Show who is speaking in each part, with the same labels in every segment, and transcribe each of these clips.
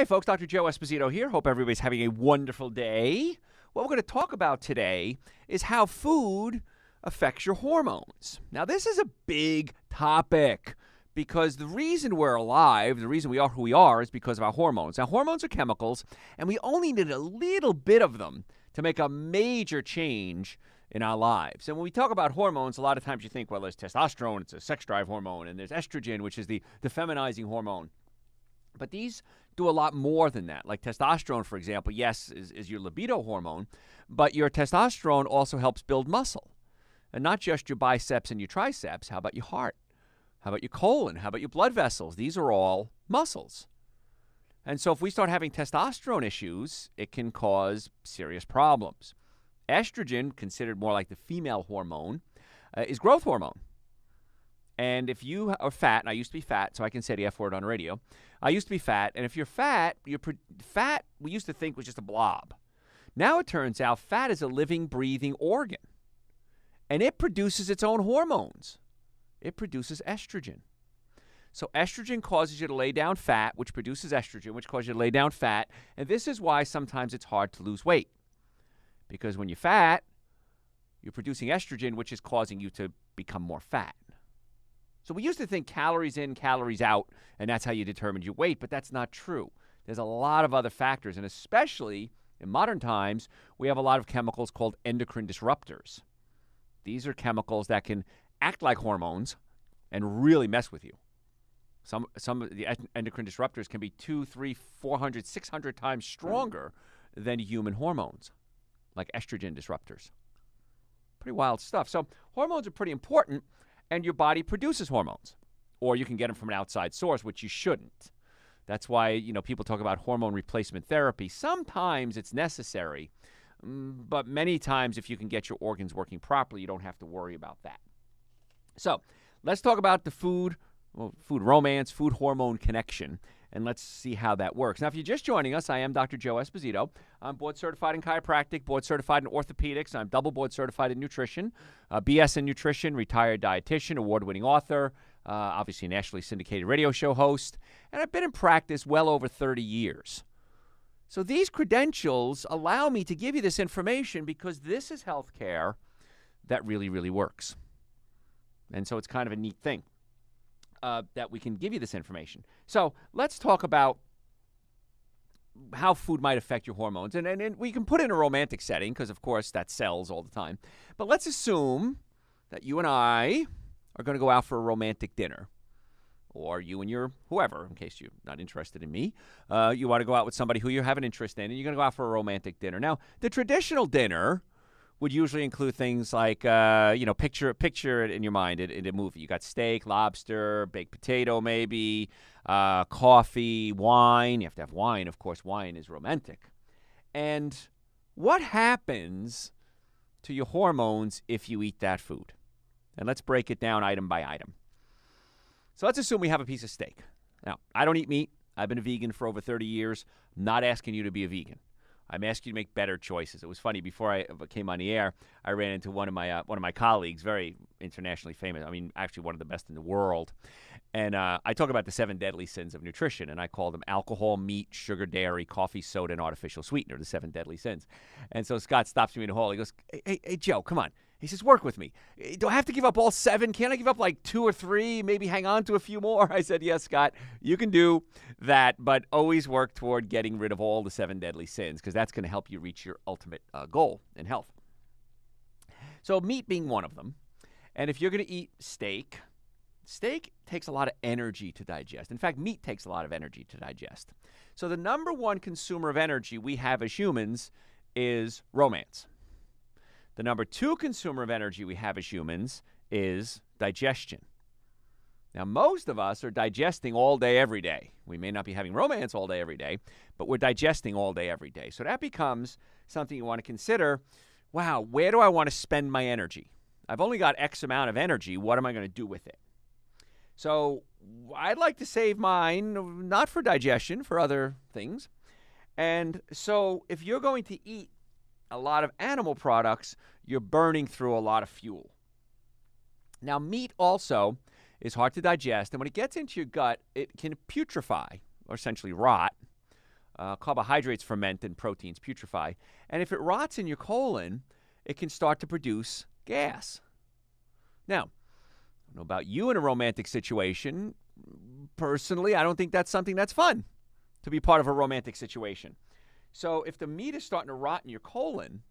Speaker 1: Hey, folks, Dr. Joe Esposito here. Hope everybody's having a wonderful day. What we're going to talk about today is how food affects your hormones. Now, this is a big topic because the reason we're alive, the reason we are who we are, is because of our hormones. Now, hormones are chemicals, and we only need a little bit of them to make a major change in our lives. And when we talk about hormones, a lot of times you think, well, there's testosterone, it's a sex drive hormone, and there's estrogen, which is the, the feminizing hormone. But these do a lot more than that. Like testosterone, for example, yes, is, is your libido hormone, but your testosterone also helps build muscle. And not just your biceps and your triceps. How about your heart? How about your colon? How about your blood vessels? These are all muscles. And so if we start having testosterone issues, it can cause serious problems. Estrogen, considered more like the female hormone, uh, is growth hormone. And if you are fat, and I used to be fat, so I can say the F word on radio. I used to be fat, and if you're fat, you're fat. We used to think was just a blob. Now it turns out fat is a living, breathing organ, and it produces its own hormones. It produces estrogen. So estrogen causes you to lay down fat, which produces estrogen, which causes you to lay down fat, and this is why sometimes it's hard to lose weight. Because when you're fat, you're producing estrogen, which is causing you to become more fat. So we used to think calories in, calories out, and that's how you determined your weight, but that's not true. There's a lot of other factors, and especially in modern times, we have a lot of chemicals called endocrine disruptors. These are chemicals that can act like hormones and really mess with you. Some some of the endocrine disruptors can be two, three, four hundred, six hundred times stronger than human hormones, like estrogen disruptors. Pretty wild stuff. So hormones are pretty important and your body produces hormones. Or you can get them from an outside source, which you shouldn't. That's why, you know, people talk about hormone replacement therapy. Sometimes it's necessary, mm, but many times if you can get your organs working properly, you don't have to worry about that. So, let's talk about the food well, food romance, food hormone connection and let's see how that works. Now, if you're just joining us, I am Dr. Joe Esposito. I'm board certified in chiropractic, board certified in orthopedics. I'm double board certified in nutrition, uh, BS in nutrition, retired dietitian, award winning author, uh, obviously a nationally syndicated radio show host, and I've been in practice well over 30 years. So these credentials allow me to give you this information because this is healthcare that really, really works. And so it's kind of a neat thing uh, that we can give you this information. So let's talk about how food might affect your hormones. And, and, and we can put in a romantic setting because, of course, that sells all the time. But let's assume that you and I are going to go out for a romantic dinner. Or you and your whoever, in case you're not interested in me, uh, you want to go out with somebody who you have an interest in, and you're going to go out for a romantic dinner. Now, the traditional dinner would usually include things like uh, you know picture picture it in your mind in, in, a movie. You got steak, lobster, baked potato, maybe uh, coffee, wine. You have to have wine, of course. Wine is romantic. And what happens to your hormones if you eat that food? And let's break it down item by item. So let's assume we have a piece of steak. Now, I don't eat meat. I've been a vegan for over 30 years. Not asking you to be a vegan. I'm asking you to make better choices. It was funny before I came on the air. I ran into one of my uh, one of my colleagues, very internationally famous. I mean, actually one of the best in the world. And uh, I talk about the seven deadly sins of nutrition, and I call them alcohol, meat, sugar, dairy, coffee, soda, and artificial sweetener, the seven deadly sins. And so Scott stops me in the hall. He goes, "Hey, hey, hey Joe, come on." He says, Work with me. Do I have to give up all seven? Can't I give up like two or three, maybe hang on to a few more? I said, Yes, Scott, you can do that, but always work toward getting rid of all the seven deadly sins because that's going to help you reach your ultimate uh, goal in health. So, meat being one of them. And if you're going to eat steak, steak takes a lot of energy to digest. In fact, meat takes a lot of energy to digest. So, the number one consumer of energy we have as humans is romance. The number two consumer of energy we have as humans is digestion. Now, most of us are digesting all day, every day. We may not be having romance all day, every day, but we're digesting all day, every day. So that becomes something you want to consider. Wow, where do I want to spend my energy? I've only got X amount of energy. What am I going to do with it? So I'd like to save mine, not for digestion, for other things. And so if you're going to eat a lot of animal products, you're burning through a lot of fuel. Now, meat also is hard to digest, and when it gets into your gut, it can putrefy or essentially rot Uh, carbohydrates ferment and proteins putrefy. And if it rots in your colon, it can start to produce gas. Now, I don't know about you in a romantic situation. Personally, I don't think that's something that's fun to be part of a romantic situation. So if the meat is starting to rot in your colon,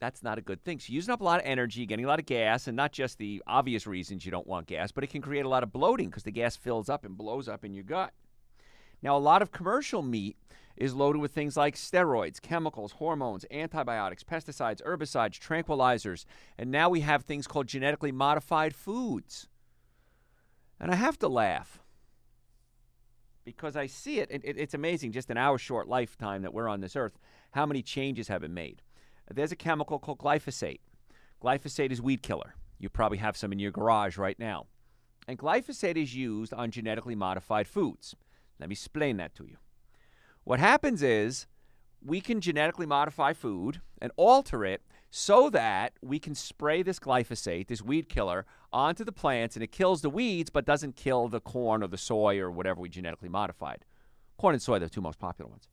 Speaker 1: that's not a good thing. So using up a lot of energy, getting a lot of gas, and not just the obvious reasons you don't want gas, but it can create a lot of bloating because the gas fills up and blows up in your gut. Now, a lot of commercial meat is loaded with things like steroids, chemicals, hormones, antibiotics, pesticides, herbicides, tranquilizers, and now we have things called genetically modified foods. And I have to laugh because I see it, it's amazing just in our short lifetime that we're on this earth, how many changes have been made. There's a chemical called glyphosate. Glyphosate is weed killer. You probably have some in your garage right now. And glyphosate is used on genetically modified foods. Let me explain that to you. What happens is we can genetically modify food and alter it so that we can spray this glyphosate, this weed killer, onto the plants and it kills the weeds but doesn't kill the corn or the soy or whatever we genetically modified. Corn and soy are the two most popular ones.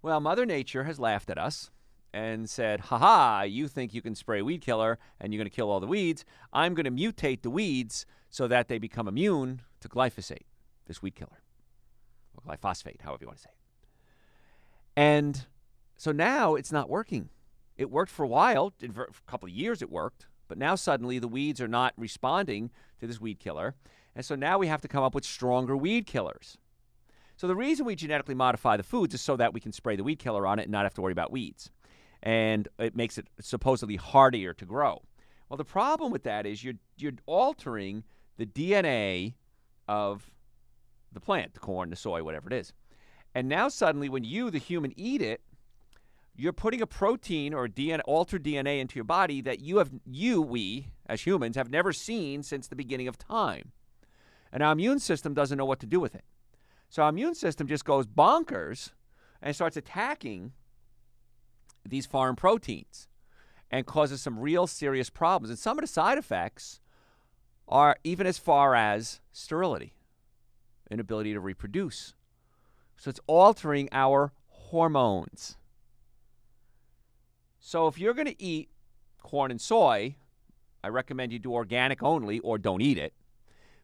Speaker 1: Well, Mother Nature has laughed at us and said, "Ha ha! you think you can spray weed killer and you're going to kill all the weeds. I'm going to mutate the weeds so that they become immune to glyphosate, this weed killer, or glyphosate, however you want to say it. And so now it's not working. It worked for a while, for a couple of years it worked, but now suddenly the weeds are not responding to this weed killer. And so now we have to come up with stronger weed killers. So the reason we genetically modify the foods is so that we can spray the weed killer on it and not have to worry about weeds and it makes it supposedly hardier to grow. Well, the problem with that is you're you're altering the DNA of the plant, the corn, the soy, whatever it is. And now suddenly when you the human eat it, you're putting a protein or DNA, altered DNA into your body that you have you we as humans have never seen since the beginning of time. And our immune system doesn't know what to do with it. So our immune system just goes bonkers and starts attacking these foreign proteins and causes some real serious problems. And some of the side effects are even as far as sterility, inability to reproduce. So it's altering our hormones. So if you're going to eat corn and soy, I recommend you do organic only or don't eat it.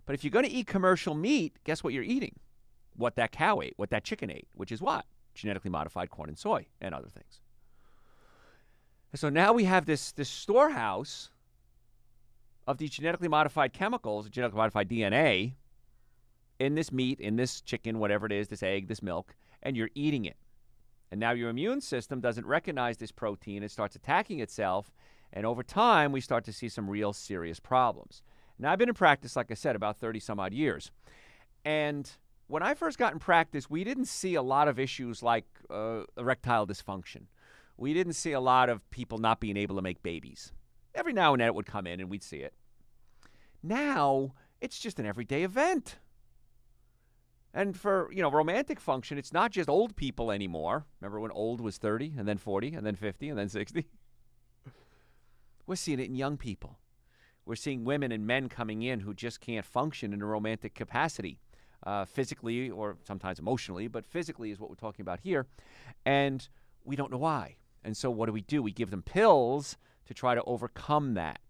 Speaker 1: But if you're going to eat commercial meat, guess what you're eating? What that cow ate, what that chicken ate, which is what? Genetically modified corn and soy and other things. So now we have this, this storehouse of these genetically modified chemicals, genetically modified DNA, in this meat, in this chicken, whatever it is, this egg, this milk, and you're eating it. And now your immune system doesn't recognize this protein. It starts attacking itself. And over time, we start to see some real serious problems. Now, I've been in practice, like I said, about 30 some odd years. And when I first got in practice, we didn't see a lot of issues like uh, erectile dysfunction we didn't see a lot of people not being able to make babies. Every now and then it would come in and we'd see it. Now it's just an everyday event. And for, you know, romantic function, it's not just old people anymore. Remember when old was 30 and then 40 and then 50 and then 60? We're seeing it in young people. We're seeing women and men coming in who just can't function in a romantic capacity, uh, physically or sometimes emotionally, but physically is what we're talking about here. And we don't know why. And so what do we do? We give them pills to try to overcome that.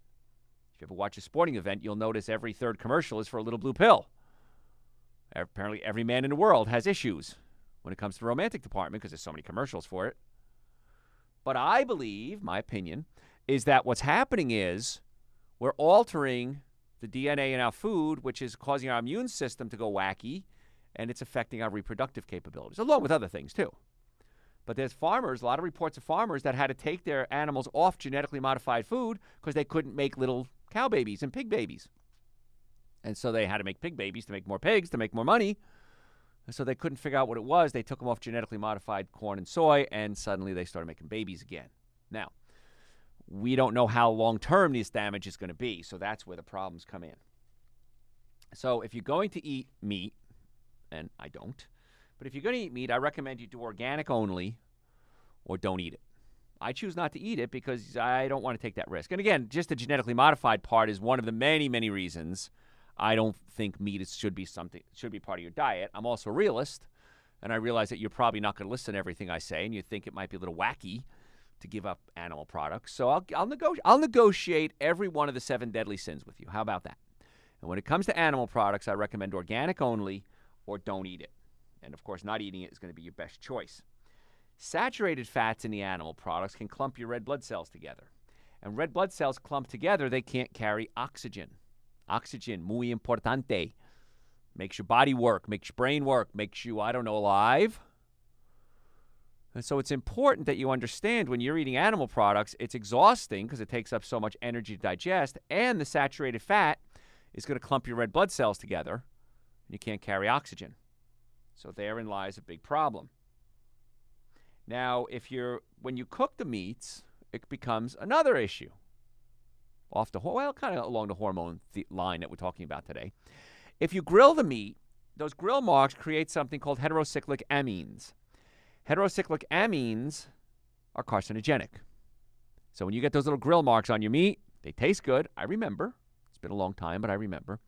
Speaker 1: If you ever watch a sporting event, you'll notice every third commercial is for a little blue pill. Apparently, every man in the world has issues when it comes to the romantic department because there's so many commercials for it. But I believe, my opinion, is that what's happening is we're altering the DNA in our food, which is causing our immune system to go wacky, and it's affecting our reproductive capabilities, along with other things too. But there's farmers, a lot of reports of farmers that had to take their animals off genetically modified food because they couldn't make little cow babies and pig babies. And so they had to make pig babies to make more pigs, to make more money. And so they couldn't figure out what it was. They took them off genetically modified corn and soy, and suddenly they started making babies again. Now, we don't know how long term this damage is going to be, so that's where the problems come in. So if you're going to eat meat, and I don't, but if you're going to eat meat, I recommend you do organic only or don't eat it. I choose not to eat it because I don't want to take that risk. And again, just the genetically modified part is one of the many, many reasons I don't think meat is, should be something should be part of your diet. I'm also a realist, And I realize that you're probably not going to listen to everything I say, and you think it might be a little wacky to give up animal products. So I'll, I'll, nego- I'll negotiate every one of the seven deadly sins with you. How about that? And when it comes to animal products, I recommend organic only or don't eat it. And of course, not eating it is going to be your best choice. Saturated fats in the animal products can clump your red blood cells together. And red blood cells clump together, they can't carry oxygen. Oxygen, muy importante. Makes your body work, makes your brain work, makes you, I don't know, alive. And so it's important that you understand when you're eating animal products, it's exhausting because it takes up so much energy to digest, and the saturated fat is going to clump your red blood cells together, and you can't carry oxygen. So therein lies a big problem. Now, if you're when you cook the meats, it becomes another issue. Off the well, kind of along the hormone th- line that we're talking about today. If you grill the meat, those grill marks create something called heterocyclic amines. Heterocyclic amines are carcinogenic. So when you get those little grill marks on your meat, they taste good. I remember. It's been a long time, but I remember.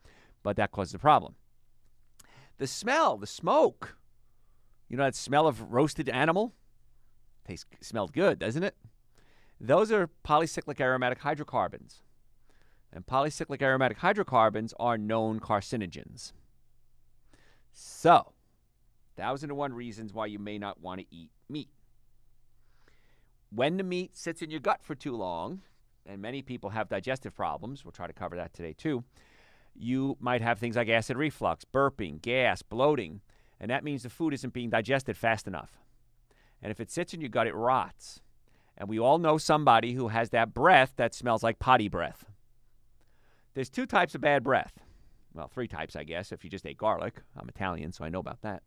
Speaker 1: But that causes a problem. The smell, the smoke. You know that smell of roasted animal? Tastes smelled good, doesn't it? Those are polycyclic aromatic hydrocarbons. And polycyclic aromatic hydrocarbons are known carcinogens. So, thousand and one reasons why you may not want to eat meat. When the meat sits in your gut for too long, and many people have digestive problems, we'll try to cover that today too, you might have things like acid reflux, burping, gas, bloating, and that means the food isn't being digested fast enough. And if it sits in your gut, it rots. And we all know somebody who has that breath that smells like potty breath. There's two types of bad breath. Well, three types, I guess, if you just ate garlic. I'm Italian, so I know about that.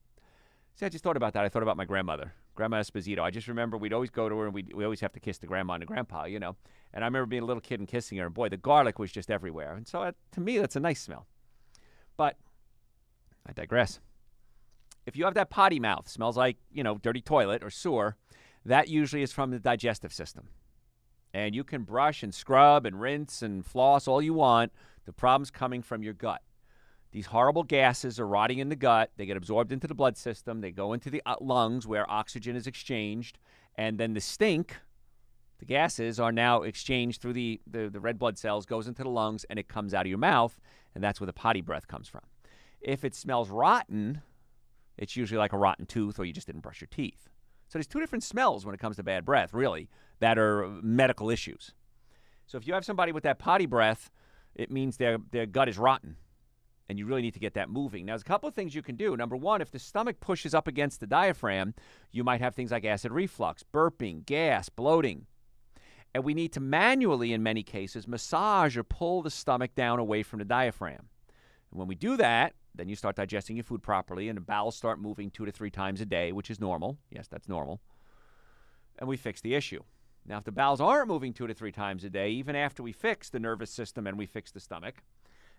Speaker 1: See, I just thought about that. I thought about my grandmother, Grandma Esposito. I just remember we'd always go to her and we'd, we always have to kiss the grandma and the grandpa, you know. And I remember being a little kid and kissing her, and boy, the garlic was just everywhere. And so uh, to me, that's a nice smell. But I digress. If you have that potty mouth, smells like, you know, dirty toilet or sewer, that usually is from the digestive system. And you can brush and scrub and rinse and floss all you want. The problem's coming from your gut. These horrible gases are rotting in the gut. They get absorbed into the blood system. They go into the uh, lungs where oxygen is exchanged. And then the stink, the gases, are now exchanged through the, the, the red blood cells, goes into the lungs, and it comes out of your mouth. And that's where the potty breath comes from. If it smells rotten, it's usually like a rotten tooth or you just didn't brush your teeth. So there's two different smells when it comes to bad breath, really, that are uh, medical issues. So if you have somebody with that potty breath, it means their, their gut is rotten. And you really need to get that moving. Now, there's a couple of things you can do. Number one, if the stomach pushes up against the diaphragm, you might have things like acid reflux, burping, gas, bloating. And we need to manually, in many cases, massage or pull the stomach down away from the diaphragm. And when we do that, then you start digesting your food properly, and the bowels start moving two to three times a day, which is normal. Yes, that's normal. And we fix the issue. Now, if the bowels aren't moving two to three times a day, even after we fix the nervous system and we fix the stomach,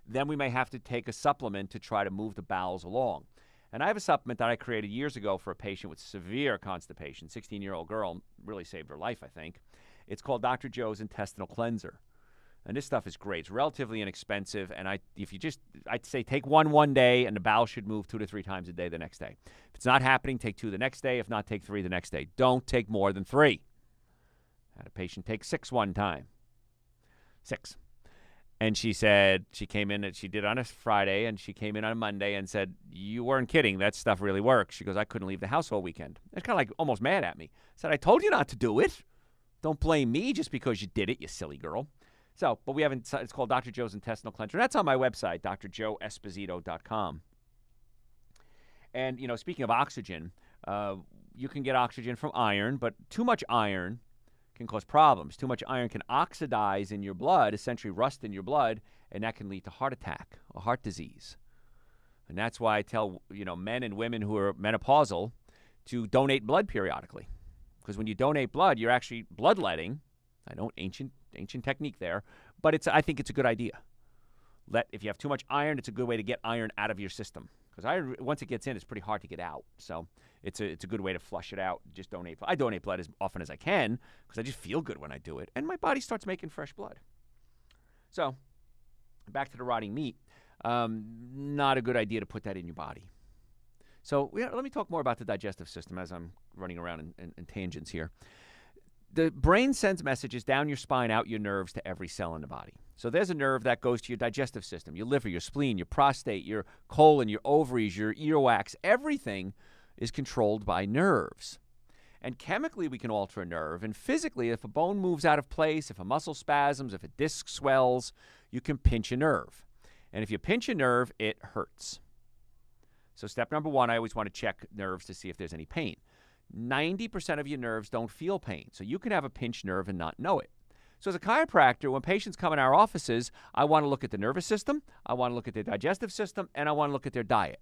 Speaker 1: then we may have to take a supplement to try to move the bowels along. And I have a supplement that I created years ago for a patient with severe constipation, 16 year old girl, really saved her life, I think. It's called Dr. Joe's Intestinal Cleanser. And this stuff is great. It's relatively inexpensive, and I, if you just, I'd say take one one day, and the bowel should move two to three times a day the next day. If it's not happening, take two the next day. If not, take three the next day. Don't take more than three. Had a patient take six one time. Six. And she said she came in and she did on a Friday, and she came in on a Monday and said, "You weren't kidding. That stuff really works." She goes, "I couldn't leave the house all weekend." It's kind of like almost mad at me. I said, "I told you not to do it. Don't blame me just because you did it, you silly girl." So, but we haven't, it's called Dr. Joe's Intestinal Cleanser. That's on my website, drjoeesposito.com. And, you know, speaking of oxygen, uh, you can get oxygen from iron, but too much iron can cause problems. Too much iron can oxidize in your blood, essentially rust in your blood, and that can lead to heart attack or heart disease. And that's why I tell, you know, men and women who are menopausal to donate blood periodically. Because when you donate blood, you're actually bloodletting. I know ancient ancient technique there, but it's I think it's a good idea. Let if you have too much iron, it's a good way to get iron out of your system because iron once it gets in, it's pretty hard to get out. So it's a it's a good way to flush it out. Just donate. I donate blood as often as I can because I just feel good when I do it, and my body starts making fresh blood. So back to the rotting meat. Um, not a good idea to put that in your body. So yeah, let me talk more about the digestive system as I'm running around in, in, in tangents here. The brain sends messages down your spine, out your nerves to every cell in the body. So there's a nerve that goes to your digestive system, your liver, your spleen, your prostate, your colon, your ovaries, your earwax. Everything is controlled by nerves. And chemically, we can alter a nerve. And physically, if a bone moves out of place, if a muscle spasms, if a disc swells, you can pinch a nerve. And if you pinch a nerve, it hurts. So, step number one, I always want to check nerves to see if there's any pain. 90% of your nerves don't feel pain. So, you can have a pinched nerve and not know it. So, as a chiropractor, when patients come in our offices, I want to look at the nervous system, I want to look at their digestive system, and I want to look at their diet.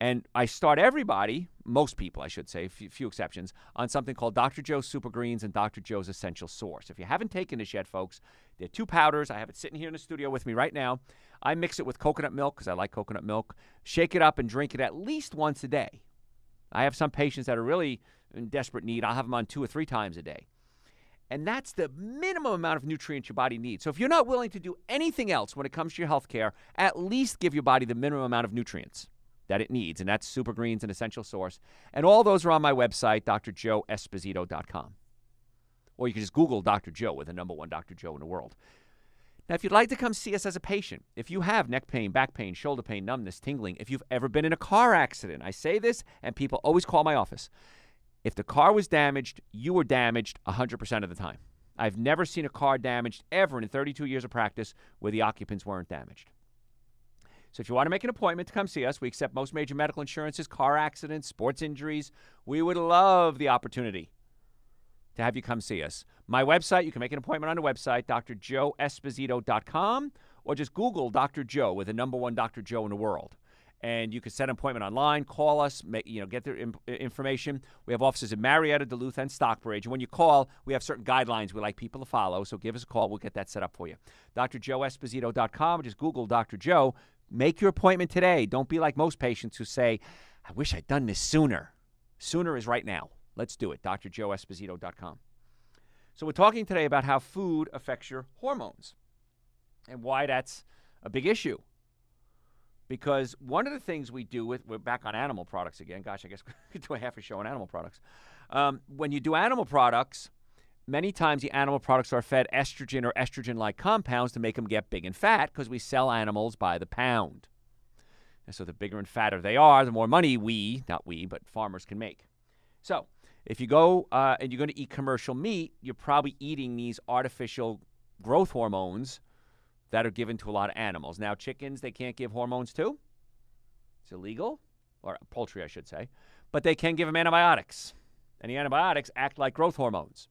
Speaker 1: And I start everybody, most people, I should say, a few, exceptions, on something called Dr. Joe's Super Greens and Dr. Joe's Essential Source. If you haven't taken this yet, folks, they're two powders. I have it sitting here in the studio with me right now. I mix it with coconut milk because I like coconut milk. Shake it up and drink it at least once a day. I have some patients that are really in desperate need. I'll have them on two or three times a day. And that's the minimum amount of nutrients your body needs. So if you're not willing to do anything else when it comes to your health care, at least give your body the minimum amount of nutrients that it needs, and that's Super Greens, an essential source. And all those are on my website, drjoeesposito.com. Or you can just Google Dr. Joe with the number one Dr. Joe in the world. Now, if you'd like to come see us as a patient, if you have neck pain, back pain, shoulder pain, numbness, tingling, if you've ever been in a car accident, I say this and people always call my office. If the car was damaged, you were damaged 100% of the time. I've never seen a car damaged ever in 32 years of practice where the occupants weren't damaged. So if you want to make an appointment to come see us, we accept most major medical insurances, car accidents, sports injuries. We would love the opportunity to have you come see us. My website, you can make an appointment on the website, drjoeesposito.com, or just Google Dr. Joe with the number one Dr. Joe in the world. And you can set an appointment online, call us, make, you know, get their imp- information. We have offices in Marietta, Duluth, and Stockbridge. And when you call, we have certain guidelines we like people to follow. So give us a call. We'll get that set up for you. drjoeesposito.com, just Google Dr. Joe. Make your appointment today. Don't be like most patients who say, I wish I'd done this sooner. Sooner is right now. Let's do it. drjoeesposito.com. So, we're talking today about how food affects your hormones and why that's a big issue. Because one of the things we do with, we're back on animal products again. Gosh, I guess we could do a half a show on animal products. Um, when you do animal products, many times the animal products are fed estrogen or estrogen like compounds to make them get big and fat because we sell animals by the pound. And so the bigger and fatter they are, the more money we, not we, but farmers can make. So if you go uh, and you're going to eat commercial meat, you're probably eating these artificial growth hormones that are given to a lot of animals. Now, chickens, they can't give hormones to. It's illegal, or poultry, I should say. But they can give them antibiotics. And the antibiotics act like growth hormones.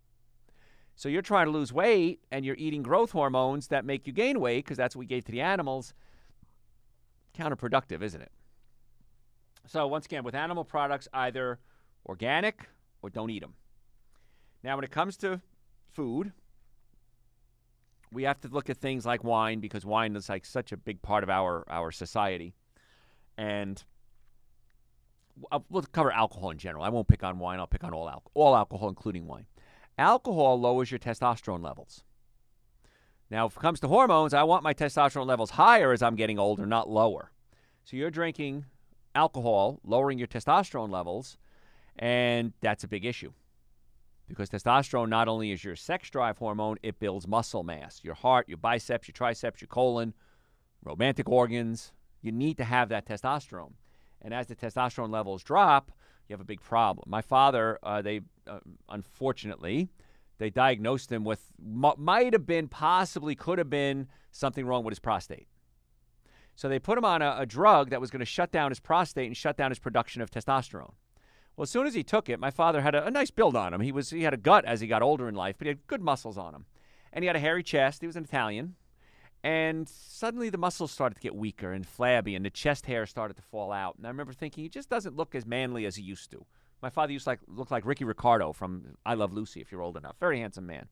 Speaker 1: So you're trying to lose weight and you're eating growth hormones that make you gain weight because that's what we gave to the animals. Counterproductive, isn't it? So once again, with animal products, either organic or don't eat them. Now, when it comes to food, we have to look at things like wine because wine is like such a big part of our our society, and uh, we'll cover alcohol in general. I won't pick on wine. I'll pick on all alcohol, all alcohol, including wine. Alcohol lowers your testosterone levels. Now, if it comes to hormones, I want my testosterone levels higher as I'm getting older, not lower. So you're drinking alcohol, lowering your testosterone levels, and that's a big issue. Because testosterone not only is your sex drive hormone, it builds muscle mass. Your heart, your biceps, your triceps, your colon, romantic organs. You need to have that testosterone. And as the testosterone levels drop, you have a big problem. My father, uh, they uh, unfortunately, they diagnosed him with might have been, possibly could have been something wrong with his prostate. So they put him on a, a drug that was going to shut down his prostate and shut down his production of testosterone. Well, as soon as he took it, my father had a, a nice build on him. He was he had a gut as he got older in life, but he had good muscles on him, and he had a hairy chest. He was an Italian, and suddenly the muscles started to get weaker and flabby, and the chest hair started to fall out. And I remember thinking, he just doesn't look as manly as he used to. My father used to like, look like Ricky Ricardo from I Love Lucy, if you're old enough. Very handsome man.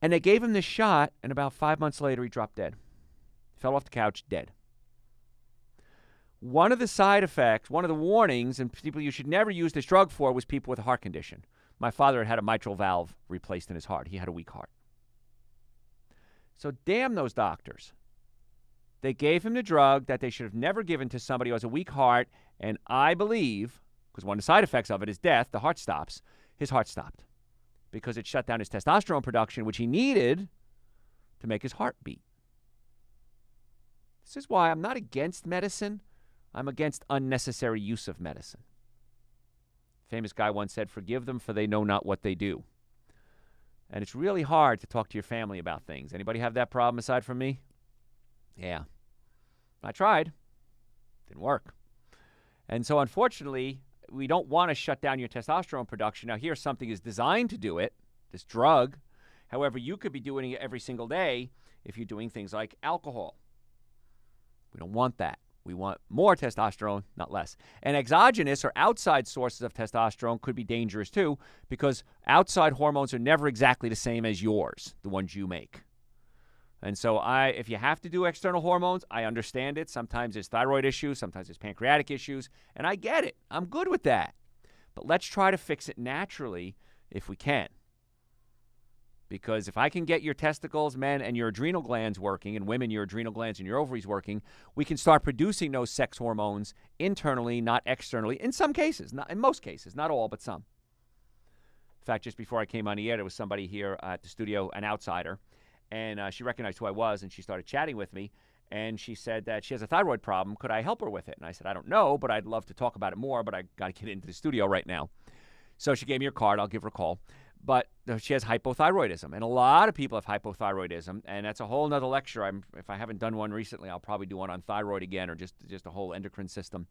Speaker 1: And they gave him this shot, and about five months later, he dropped dead. Fell off the couch, dead. One of the side effects, one of the warnings, and people you should never use this drug for was people with a heart condition. My father had had a mitral valve replaced in his heart. He had a weak heart. So damn those doctors. They gave him the drug that they should have never given to somebody who has a weak heart And I believe, because one of the side effects of it is death, the heart stops, his heart stopped because it shut down his testosterone production, which he needed to make his heart beat. This is why I'm not against medicine, I'm against unnecessary use of medicine. Famous guy once said, Forgive them, for they know not what they do. And it's really hard to talk to your family about things. Anybody have that problem aside from me? Yeah. I tried. Didn't work. And so, unfortunately, we don't want to shut down your testosterone production. Now, here something is designed to do it, this drug. However, you could be doing it every single day if you're doing things like alcohol. We don't want that. We want more testosterone, not less. And exogenous or outside sources of testosterone could be dangerous too, because outside hormones are never exactly the same as yours, the ones you make. And so I if you have to do external hormones, I understand it. Sometimes there's thyroid issues, sometimes there's pancreatic issues, and I get it. I'm good with that. But let's try to fix it naturally if we can. Because if I can get your testicles, men, and your adrenal glands working, and women, your adrenal glands and your ovaries working, we can start producing those sex hormones internally, not externally. In some cases, not in most cases, not all, but some. In fact, just before I came on the air, there was somebody here at the studio, an outsider, and uh, she recognized who I was, and she started chatting with me. And she said that she has a thyroid problem. Could I help her with it? And I said, I don't know, but I'd love to talk about it more, but I got to get into the studio right now. So she gave me her card. I'll give her a call but she has hypothyroidism and a lot of people have hypothyroidism and that's a whole nother lecture. I'm if i haven't done one recently i'll probably do one on thyroid again or just just a whole endocrine system.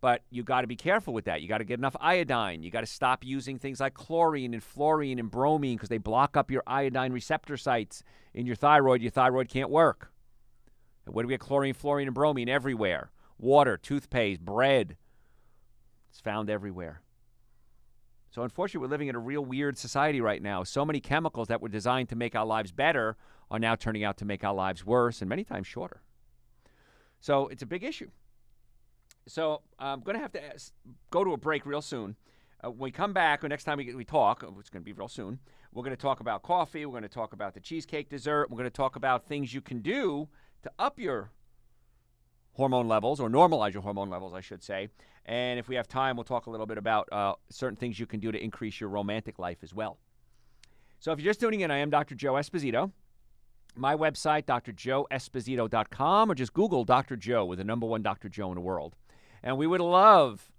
Speaker 1: But you got to be careful with that. You got to get enough iodine. You got to stop using things like chlorine and fluorine and bromine because they block up your iodine receptor sites in your thyroid. Your thyroid can't work. And where do we get? Chlorine fluorine and bromine everywhere. Water toothpaste bread. It's found everywhere so, unfortunately, we're living in a real weird society right now. So many chemicals that were designed to make our lives better are now turning out to make our lives worse and many times shorter. So, it's a big issue. So, I'm going to have to go to a break real soon. Uh, when we come back, or next time we, we talk, it's going to be real soon, we're going to talk about coffee. We're going to talk about the cheesecake dessert. We're going to talk about things you can do to up your hormone levels, or normalize your hormone levels, I should say. And if we have time, we'll talk a little bit about uh, certain things you can do to increase your romantic life as well. So if you're just tuning in, I am Dr. Joe Esposito. My website, drjoeesposito.com, or just Google Dr. Joe with the number one Dr. Joe in the world. And we would love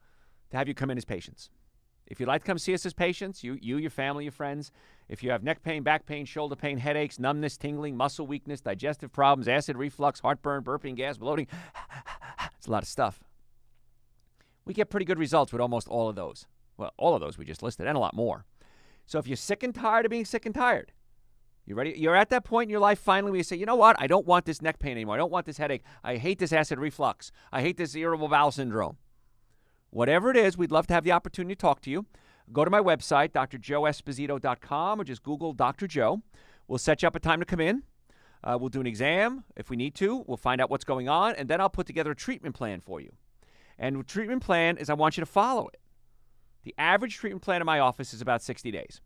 Speaker 1: to have you come in as patients. If you'd like to come see us as patients, you, you, your family, your friends, if you have neck pain, back pain, shoulder pain, headaches, numbness, tingling, muscle weakness, digestive problems, acid reflux, heartburn, burping, gas, bloating, it's a lot of stuff. We get pretty good results with almost all of those. Well, all of those we just listed, and a lot more. So if you're sick and tired of being sick and tired, you ready? You're at that point in your life finally where you say, you know what? I don't want this neck pain anymore. I don't want this headache. I hate this acid reflux. I hate this irritable bowel syndrome. Whatever it is, we'd love to have the opportunity to talk to you. Go to my website, drjoeesposito.com, or just Google Dr. Joe. We'll set you up a time to come in. Uh, we'll do an exam if we need to. We'll find out what's going on, and then I'll put together a treatment plan for you. And the treatment plan is I want you to follow it. The average treatment plan in my office is about 60 days.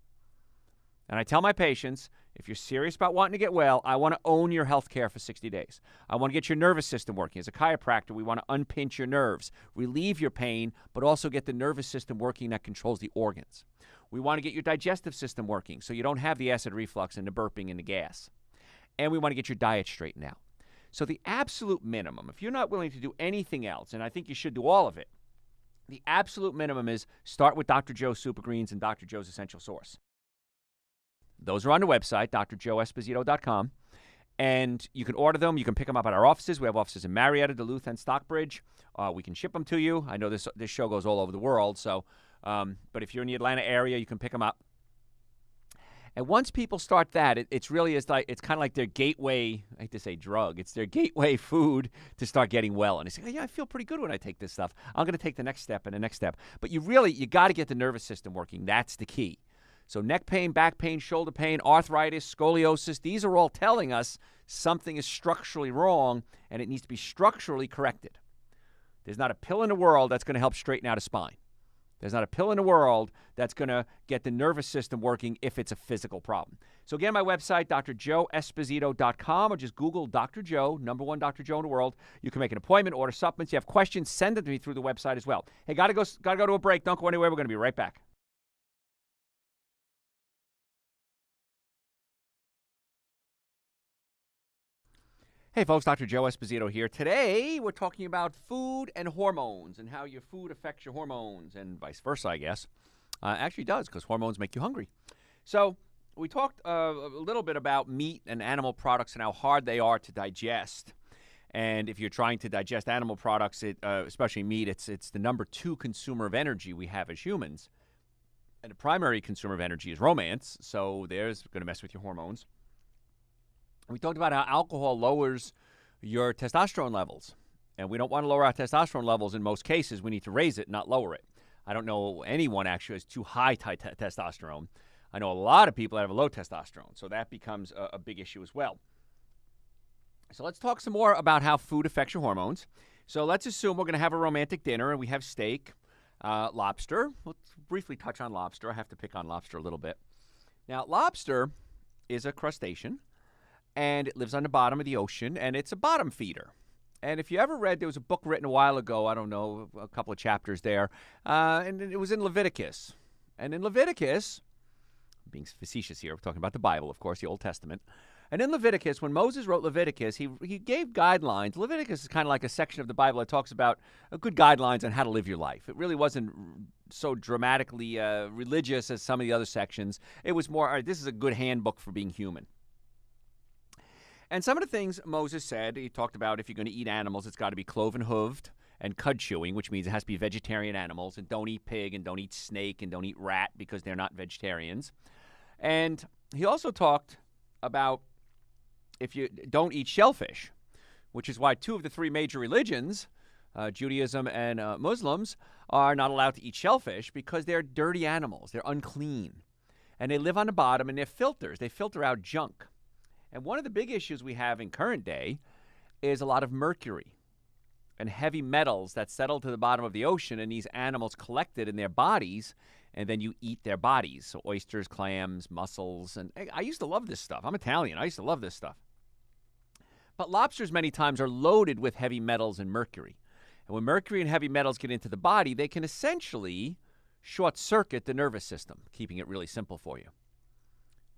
Speaker 1: And I tell my patients if you're serious about wanting to get well, I want to own your health care for 60 days. I want to get your nervous system working. As a chiropractor, we want to unpinch your nerves, relieve your pain, but also get the nervous system working that controls the organs. We want to get your digestive system working so you don't have the acid reflux and the burping and the gas. And we want to get your diet straightened out. So, the absolute minimum, if you're not willing to do anything else, and I think you should do all of it, the absolute minimum is start with Dr. Joe's Super Greens and Dr. Joe's Essential Source. Those are on the website, drjoeesposito.com. And you can order them. You can pick them up at our offices. We have offices in Marietta, Duluth, and Stockbridge. Uh, we can ship them to you. I know this this show goes all over the world, so um, but if you're in the Atlanta area, you can pick them up. And once people start that, it, it's really is like it's kind of like their gateway. I hate to say drug. It's their gateway food to start getting well. And they say, oh, "Yeah, I feel pretty good when I take this stuff. I'm going to take the next step and the next step." But you really you got to get the nervous system working. That's the key. So, neck pain, back pain, shoulder pain, arthritis, scoliosis, these are all telling us something is structurally wrong and it needs to be structurally corrected. There's not a pill in the world that's going to help straighten out a spine. There's not a pill in the world that's going to get the nervous system working if it's a physical problem. So, again, my website, drjoeesposito.com, or just Google Dr. Joe, number one Dr. Joe in the world. You can make an appointment, order supplements. You have questions, send them to me through the website as well. Hey, got to go, got to go to a break. Don't go anywhere. We're going to be right back. Hey folks, Dr. Joe Esposito here. Today we're talking about food and hormones and how your food affects your hormones and vice versa, I guess. Uh, actually does because hormones make you hungry. So we talked uh, a little bit about meat and animal products and how hard they are to digest. And if you're trying to digest animal products, it, uh, especially meat, it's it's the number two consumer of energy we have as humans. And the primary consumer of energy is romance. So there's going to mess with your hormones. We talked about how alcohol lowers your testosterone levels. And we don't want to lower our testosterone levels in most cases. We need to raise it, not lower it. I don't know anyone actually has too high t- t- testosterone. I know a lot of people that have a low testosterone, so that becomes a, a big issue as well. So let's talk some more about how food affects your hormones. So let's assume we're going to have a romantic dinner and we have steak, uh, lobster. Let's briefly touch on lobster. I have to pick on lobster a little bit. Now, lobster is a crustacean and it lives on the bottom of the ocean, and it's a bottom feeder. And if you ever read, there was a book written a while ago, I don't know, a couple of chapters there, uh, and it was in Leviticus. And in Leviticus, being facetious here, we're talking about the Bible, of course, the Old Testament. And in Leviticus, when Moses wrote Leviticus, he, he gave guidelines. Leviticus is kind of like a section of the Bible that talks about uh, good guidelines on how to live your life. It really wasn't so dramatically uh, religious as some of the other sections. It was more, all right, this is a good handbook for being human. And some of the things Moses said, he talked about if you're going to eat animals, it's got to be cloven hooved and cud chewing, which means it has to be vegetarian animals, and don't eat pig, and don't eat snake, and don't eat rat because they're not vegetarians. And he also talked about if you don't eat shellfish, which is why two of the three major religions, uh, Judaism and uh, Muslims, are not allowed to eat shellfish because they're dirty animals. They're unclean. And they live on the bottom and they're filters. They filter out junk. And one of the big issues we have in current day is a lot of mercury and heavy metals that settle to the bottom of the ocean, and these animals collect it in their bodies, and then you eat their bodies. So oysters, clams, mussels, and I used to love this stuff. I'm Italian. I used to love this stuff. But lobsters many times are loaded with heavy metals and mercury. And when mercury and heavy metals get into the body, they can essentially short circuit the nervous system, keeping it really simple for you.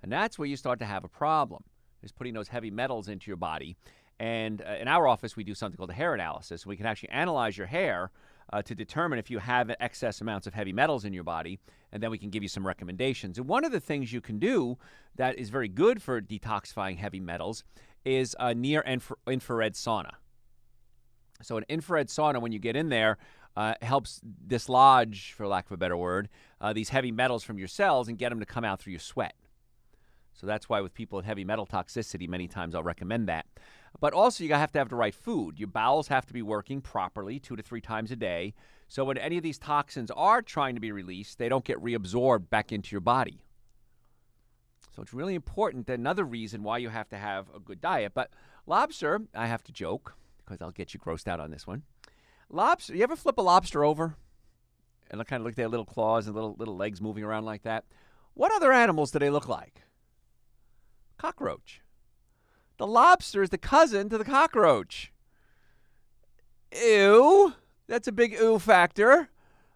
Speaker 1: And that's where you start to have a problem is putting those heavy metals into your body. And uh, in our office, we do something called a hair analysis. We can actually analyze your hair uh, to determine if you have excess amounts of heavy metals in your body, and then we can give you some recommendations. And one of the things you can do that is very good for detoxifying heavy metals is a near infra- infrared sauna. So, an infrared sauna, when you get in there, uh, helps dislodge, for lack of a better word, uh, these heavy metals from your cells and get them to come out through your sweat. So that's why with people with heavy metal toxicity, many times I'll recommend that. But also, you have to have the right food. Your bowels have to be working properly two to three times a day. So when any of these toxins are trying to be released, they don't get reabsorbed back into your body. So it's really important. That another reason why you have to have a good diet. But lobster, I have to joke because I'll get you grossed out on this one. Lobster, you ever flip a lobster over and kind of look at their little claws and little little legs moving around like that? What other animals do they look like? Cockroach. The lobster is the cousin to the cockroach. Ew. That's a big ew factor.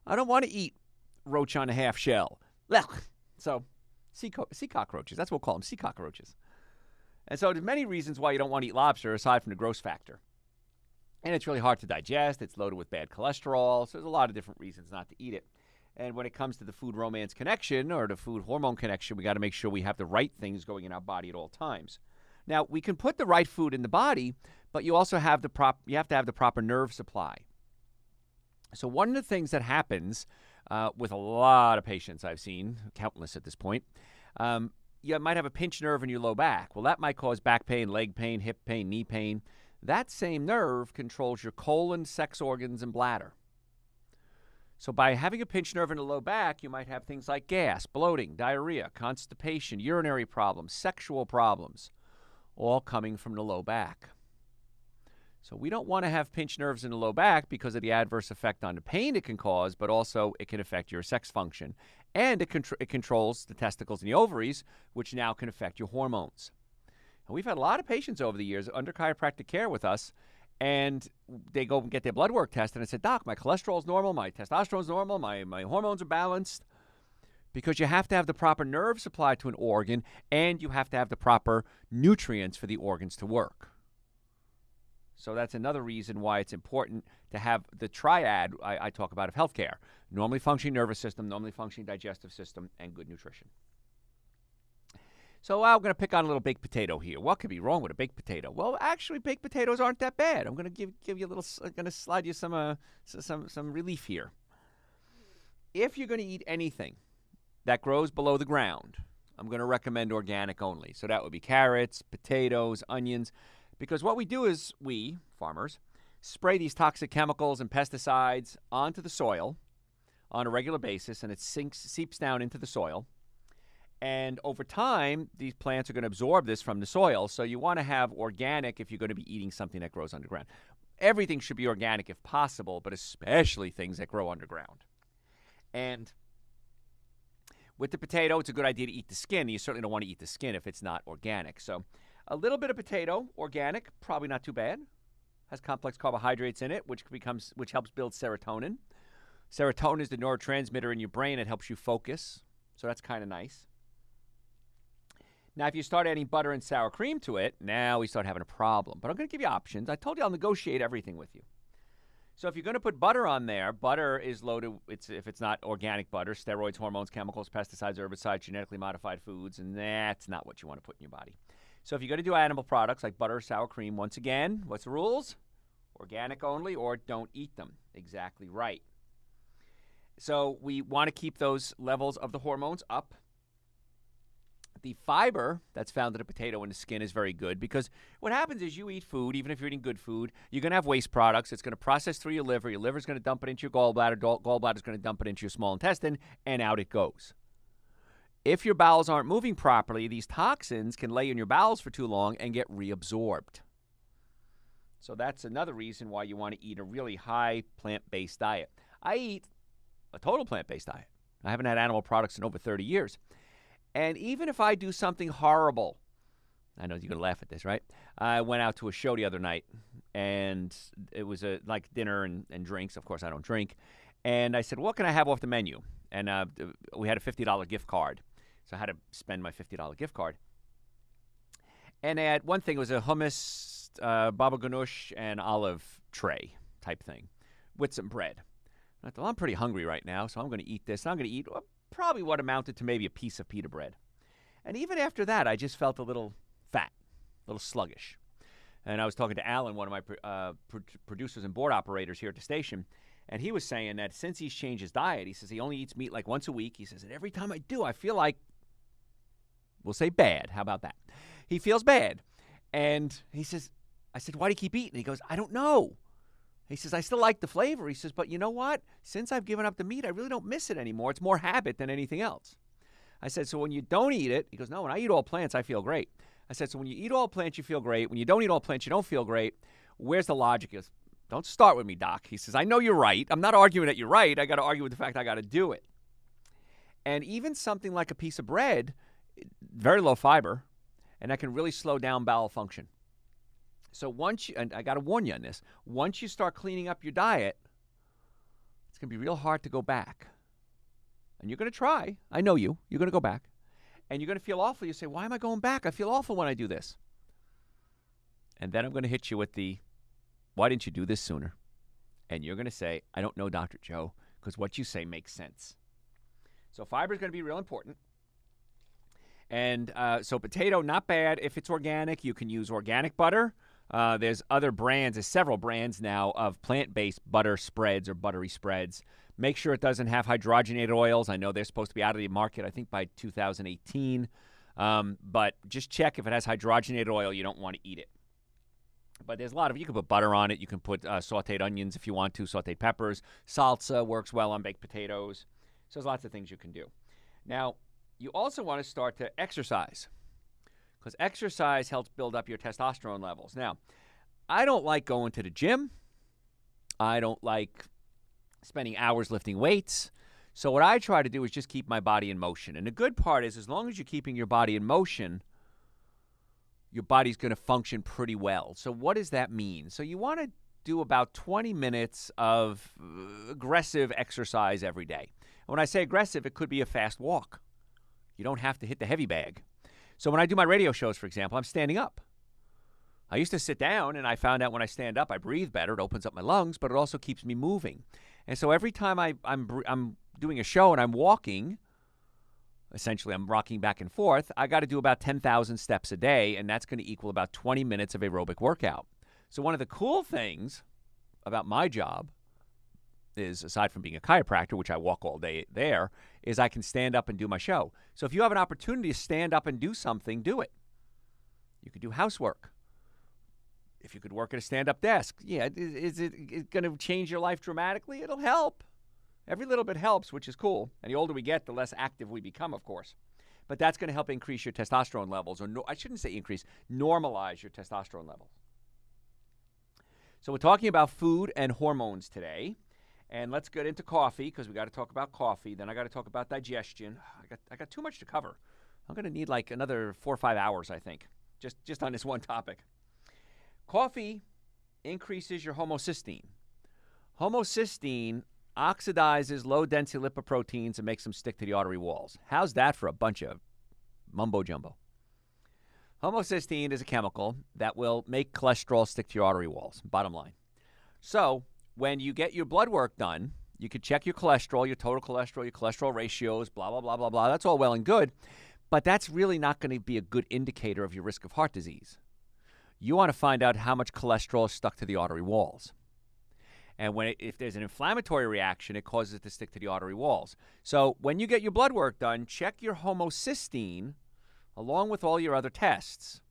Speaker 1: I don't want to eat roach on a half shell. Ugh. So, sea, co- sea cockroaches. That's what we'll call them sea cockroaches. And so, there's many reasons why you don't want to eat lobster aside from the gross factor. And it's really hard to digest. It's loaded with bad cholesterol. So, there's a lot of different reasons not to eat it. And when it comes to the food romance connection or the food hormone connection, we got to make sure we have the right things going in our body at all times. Now, we can put the right food in the body, but you also have the prop you have to have the proper nerve supply. So one of the things that happens uh, with a lot of patients I've seen, countless at this point, um, you might have a pinched nerve in your low back. Well, that might cause back pain, leg pain, hip pain, knee pain. That same nerve controls your colon, sex organs, and bladder. So, by having a pinched nerve in the low back, you might have things like gas, bloating, diarrhea, constipation, urinary problems, sexual problems, all coming from the low back. So we don't want to have pinched nerves in the low back because of the adverse effect on the pain it can cause, but also it can affect your sex function. And it, contr- it controls the testicles and the ovaries, which now can affect your hormones. And we've had a lot of patients over the years under chiropractic care with us, and they go and get their blood work tested. And I said, Doc, my cholesterol's normal, my testosterone's normal, my, my hormones are balanced. Because you have to have the proper nerve supply to an organ, and you have to have the proper nutrients for the organs to work. So that's another reason why it's important to have the triad I, I talk about of healthcare normally functioning nervous system, normally functioning digestive system, and good nutrition. So I'm going to pick on a little baked potato here. What could be wrong with a baked potato? Well, actually, baked potatoes aren't that bad. I'm going to give give you a little. I'm going to slide you some uh, some some relief here. If you're going to eat anything that grows below the ground, I'm going to recommend organic only. So that would be carrots, potatoes, onions. Because what we do is we, farmers, spray these toxic chemicals and pesticides onto the soil on a regular basis, and it sinks, seeps down into the soil. And over time, these plants are going to absorb this from the soil. So you want to have organic if you're going to be eating something that grows underground. Everything should be organic if possible, but especially things that grow underground. And with the potato, it's a good idea to eat the skin. You certainly don't want to eat the skin if it's not organic. So a little bit of potato, organic, probably not too bad. Has complex carbohydrates in it, which becomes which helps build serotonin. Serotonin is the neurotransmitter in your brain. It helps you focus, so that's kind of nice. Now, if you start adding butter and sour cream to it, now we start having a problem. But I'm going to give you options. I told you I'll negotiate everything with you. So if you're going to put butter on there, butter is loaded. It's if it's not organic butter, steroids, hormones, chemicals, pesticides, herbicides, genetically modified foods, and that's not what you want to put in your body. So if you're going to do animal products like butter, sour cream, once again, what's the rules? Organic only or don't eat them. Exactly right. So we want to keep those levels of the hormones up. The fiber that's found in a potato and the skin is very good because what happens is you eat food, even if you're eating good food, you're going to have waste products. It's going to process through your liver. Your liver's going to dump it into your gallbladder. Gallbladder's going to dump it into your small intestine, and out it goes. If your bowels aren't moving properly, these toxins can lay in your bowels for too long and get reabsorbed. So that's another reason why you want to eat a really high plant based diet. I eat a total plant based diet. I haven't had animal products in over 30 years. And even if I do something horrible, I know you're going to laugh at this, right? I went out to a show the other night and it was a like dinner and, and drinks. Of course, I don't drink. And I said, What can I have off the menu? And uh, we had a $50 gift card. So I had to spend my $50 gift card. And they had one thing, it was a hummus, uh, baba ganoush, and olive tray type thing with some bread. And I thought, well, I'm pretty hungry right now, so I'm going to eat this. I'm going to eat probably what amounted to maybe a piece of pita bread. And even after that, I just felt a little fat, a little sluggish. And I was talking to Alan, one of my uh, producers and board operators here at the station, and he was saying that since he's changed his diet, he says he only eats meat like once a week. He says, and every time I do, I feel like We'll say bad. How about that? He feels bad. And he says, I said, why do you keep eating? He goes, I don't know. He says, I still like the flavor. He says, but you know what? Since I've given up the meat, I really don't miss it anymore. It's more habit than anything else. I said, so when you don't eat it, he goes, no, when I eat all plants, I feel great. I said, so when you eat all plants, you feel great. When you don't eat all plants, you don't feel great. Where's the logic? He goes, don't start with me, doc. He says, I know you're right. I'm not arguing that you're right. I got to argue with the fact I got to do it. And even something like a piece of bread, very low fiber, and that can really slow down bowel function. So once you, and I got to warn you on this, once you start cleaning up your diet, it's going to be real hard to go back. And you're going to try. I know you. You're going to go back. And you're going to feel awful. You say, Why am I going back? I feel awful when I do this. And then I'm going to hit you with the, Why didn't you do this sooner? And you're going to say, I don't know, Dr. Joe, because what you say makes sense. So fiber is going to be real important. And uh, so potato, not bad. If it's organic, you can use organic butter. Uh, there's other brands, there's several brands now of plant based butter spreads or buttery spreads. Make sure it doesn't have hydrogenated oils. I know they're supposed to be out of the market, I think, by 2018. Um, but just check if it has hydrogenated oil, you don't want to eat it. But there's a lot of, you can put butter on it. You can put uh, sauteed onions if you want to, sauteed peppers. Salsa works well on baked potatoes. So there's lots of things you can do. Now, you also want to start to exercise because exercise helps build up your testosterone levels. Now, I don't like going to the gym. I don't like spending hours lifting weights. So what I try to do is just keep my body in motion. And the good part is as long as you're keeping your body in motion, your body's going to function pretty well. So what does that mean? So you want to do about 20 minutes of uh, aggressive exercise every day. And when I say aggressive, it could be a fast walk. You don't have to hit the heavy bag. So when I do my radio shows, for example, I'm standing up. I used to sit down, and I found out when I stand up, I breathe better. It opens up my lungs, but it also keeps me moving. And so every time I, I'm I'm doing a show and I'm walking, essentially I'm rocking back and forth, I got to do about 10,000 steps a day, and that's going to equal about 20 minutes of aerobic workout. So one of the cool things about my job is aside from being a chiropractor, which I walk all day there, is I can stand up and do my show. So if you have an opportunity to stand up and do something, do it. You could do housework if you could work at a stand up desk, yeah, is it going to change your life dramatically? It'll help. Every little bit helps, which is cool. And the older we get, the less active we become, of course. But that's going to help increase your testosterone levels, or no, I shouldn't say increase, normalize your testosterone levels. So we're talking about food and hormones today. And let's get into coffee because we got to talk about coffee. Then I got to talk about digestion. I got, I got too much to cover. I'm going to need like another four or five hours, I think, just, just on this one topic. Coffee increases your homocysteine. Homocysteine oxidizes low density lipoproteins and makes them stick to the artery walls. How's that for a bunch of mumbo jumbo? Homocysteine is a chemical that will make cholesterol stick to your artery walls, bottom line. So, when you get your blood work done, you can check your cholesterol, your total cholesterol, your cholesterol ratios, blah, blah, blah, blah, blah. That's all well and good. But that's really not going to be a good indicator of your risk of heart disease. You want to find out how much cholesterol is stuck to the artery walls. And when it, if there's an inflammatory reaction, it causes it to stick to the artery walls. So when you get your blood work done, check your homocysteine along with all your other tests.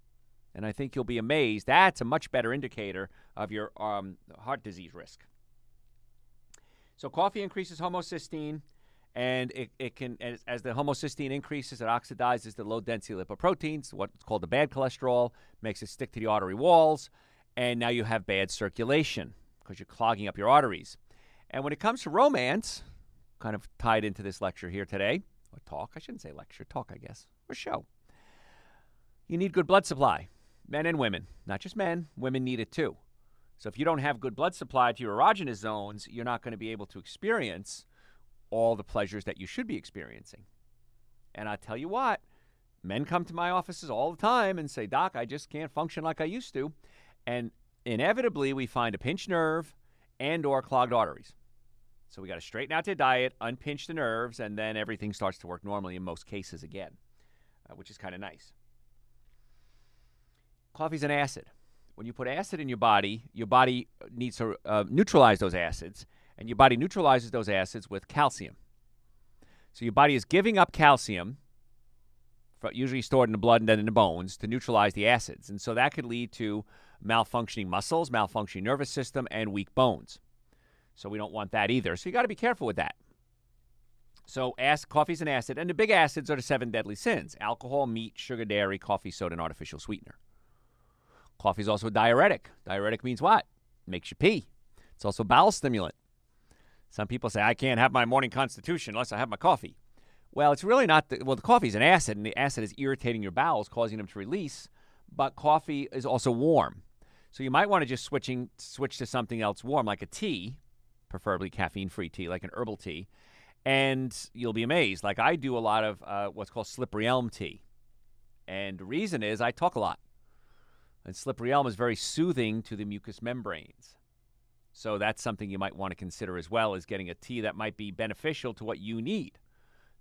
Speaker 1: And I think you'll be amazed. That's a much better indicator of your um, heart disease risk. So coffee increases homocysteine and it, it can as, as, the homocysteine increases it oxidizes the low density lipoproteins what's called the bad cholesterol makes it stick to the artery walls and now you have bad circulation because you're clogging up your arteries and when it comes to romance kind of tied into this lecture here today or talk i shouldn't say lecture talk i guess or show you need good blood supply men and women not just men women need it too so if you don't have good blood supply to your erogenous zones you're not going to be able to experience all the pleasures that you should be experiencing. And I tell you what, men come to my offices all the time and say, Doc, I just can't function like I used to. And inevitably, we find a pinched nerve and or clogged arteries. So we got to straighten out their diet, unpinch the nerves, and then everything starts to work normally in most cases again, uh, which is kind of nice. Coffee's an acid. When you put acid in your body, your body needs to uh, neutralize those acids and your body neutralizes those acids with calcium. So your body is giving up calcium, usually stored in the blood and then in the bones, to neutralize the acids. And so that could lead to malfunctioning muscles, malfunctioning nervous system, and weak bones. So we don't want that either. So you got to be careful with that. So coffee coffee's an acid, and the big acids are the seven deadly sins: alcohol, meat, sugar, dairy, coffee, soda, and artificial sweetener. Coffee is also a diuretic. Diuretic means what? Makes you pee. It's also a bowel stimulant. Some people say, I can't have my morning constitution unless I have my coffee. Well, it's really not, the, well, the coffee is an acid, and the acid is irritating your bowels, causing them to release, but coffee is also warm. So you might want to just switching switch to something else warm, like a tea, preferably caffeine-free tea, like an herbal tea, and you'll be amazed. Like I do a lot of uh, what's called slippery elm tea, and the reason is I talk a lot, and slippery elm is very soothing to the mucous membranes. So that's something you might want to consider as well as getting a tea that might be beneficial to what you need.